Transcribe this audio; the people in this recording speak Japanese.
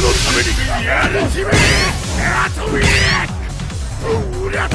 のためにやるちめあとめうら